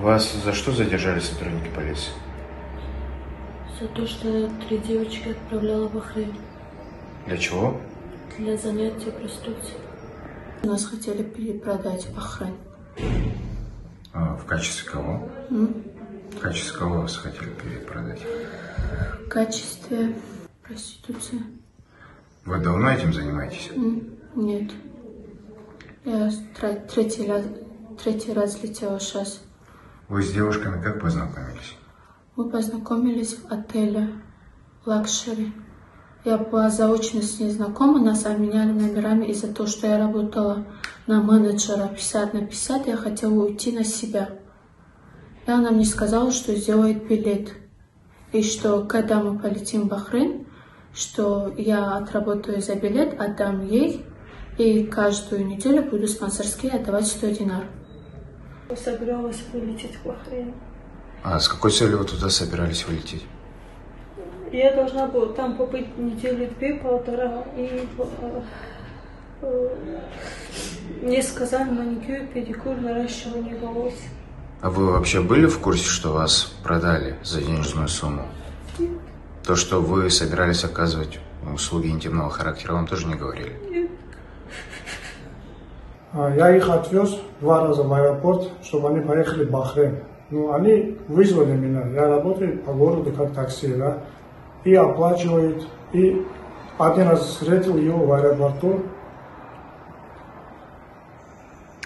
Вас за что задержали сотрудники полиции? За то, что три девочки отправляла в Бахрейн Для чего? для занятия проституцией. Нас хотели перепродать в Бахрейн. А, в качестве кого? М? В качестве кого вас хотели перепродать? В качестве проституции. Вы давно этим занимаетесь? Нет. Я третий раз, третий раз летела сейчас. Вы с девушками как познакомились? Мы познакомились в отеле Лакшери. Я была заочно с ней знакома, нас обменяли номерами из-за того, что я работала на менеджера 50 на 50, я хотела уйти на себя. И она мне сказала, что сделает билет. И что когда мы полетим в Бахрейн, что я отработаю за билет, отдам ей, и каждую неделю буду спонсорские отдавать 100 динар. Собиралась вылететь в Бахрейн. А с какой целью вы туда собирались вылететь? Я должна была там побыть недели две-полтора, и э, э, мне сказали маникюр, педикюр, наращивание волос. А вы вообще были в курсе, что вас продали за денежную сумму? То, что вы собирались оказывать услуги интимного характера, вам тоже не говорили? А, Я их отвез два раза в аэропорт, чтобы они поехали в Бахрейн. Ну, они вызвали меня. Я работаю по городу как такси, да. И оплачивают. И один раз встретил его в аэропорту.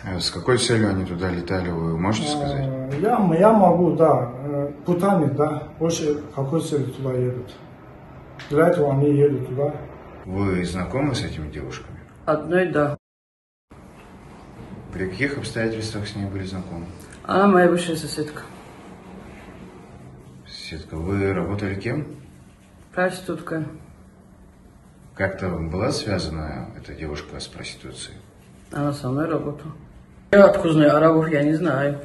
С какой целью они туда летали, вы можете сказать? Я, я могу, да. Э, Путами, да. Больше какой цели туда едут. Для этого они едут туда. Вы знакомы с этими девушками? Одной да. При каких обстоятельствах с ней были знакомы? Она моя бывшая соседка. Сетка, вы работали кем? Проститутка. Как-то была связана эта девушка с проституцией? Она со мной работала. Я откуда знаю арабов, я не знаю.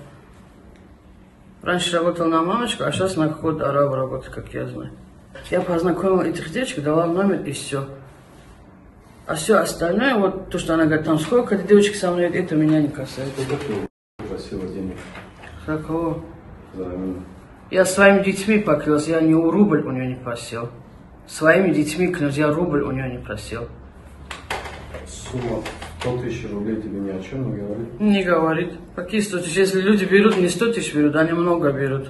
Раньше работал на мамочку, а сейчас на какого-то араба работает, как я знаю. Я познакомила этих девочек, дала номер и все. А все остальное, вот то, что она говорит, там сколько девочки со мной, это меня не касается. Просила денег За кого? за. Я своими детьми поклялась, я ни у рубль у нее не просил. Своими детьми клянусь, я рубль у нее не просил. Сумма 100 тысяч рублей тебе ни о чем не говорит. Не говорит. Какие 100 тысяч? Если люди берут, не 100 тысяч берут, они много берут.